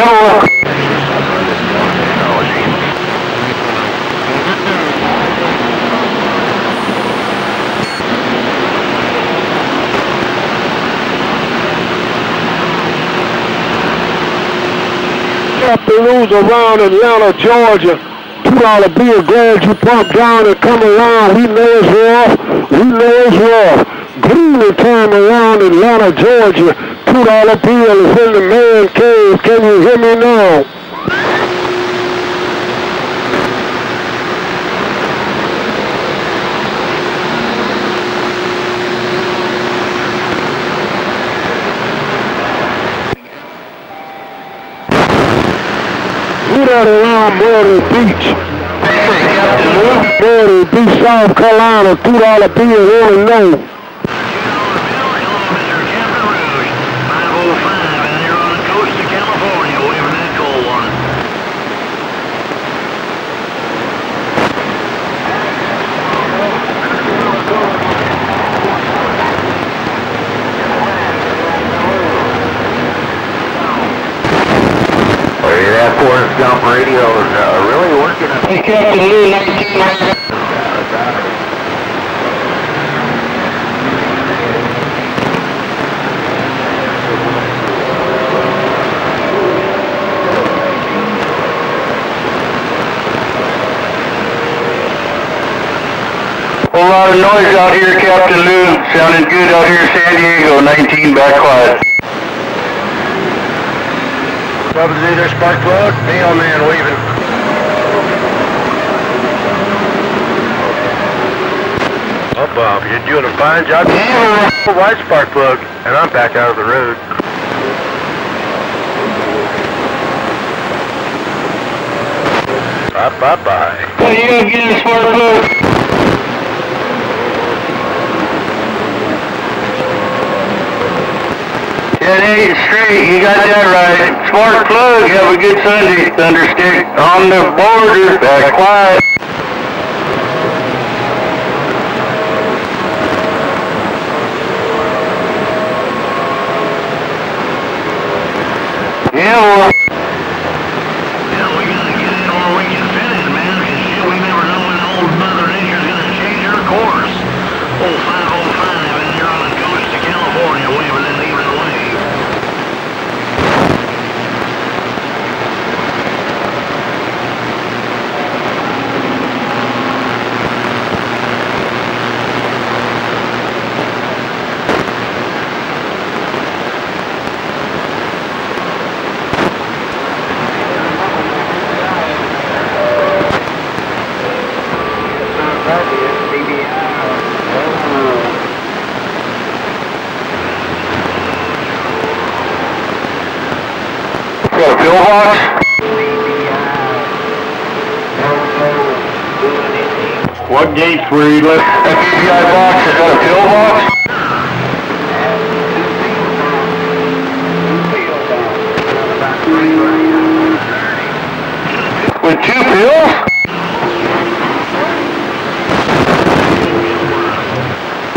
Emerald. afternoons around Atlanta, Georgia. Two dollar bill, glad you pumped down and come around. We know it's rough. We know it's rough. Gloomy time around Atlanta, Georgia. Two dollar bill is in the man Who that around Myrtle Beach? Myrtle Beach, South Carolina. Two dollar bill, Forrest Gump radio is uh, really working. Hey, Captain Lou, 19. Whole lot of noise out here, Captain Lou. Sounding good out here in San Diego. 19 back Bubba Z, there's spark plug. Mailman waving. Oh, Bob, you're doing a fine job. White spark plug, and I'm back out of the road. Bye, bye, bye. Well, you gonna get a smart plug? Ten eight straight, you got that right. Smart plug, have a good Sunday. Thunderstick on the border, back quiet. Yeah, well, Yeah, we gotta get in where we can fit in, man, 'cause shit, we never know when old Mother Nature's gonna change her course. Oh, 505, and you're on a coast to California, waving an even wave. got a pillbox? What gates were you? That PPI box, is that a pillbox? With two pills?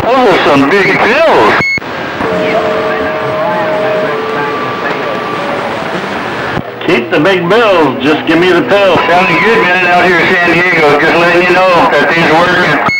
Those are some big pills. The big bills, just give me the pill. Sounding good, man, out here in San Diego. Just letting you know that things are working.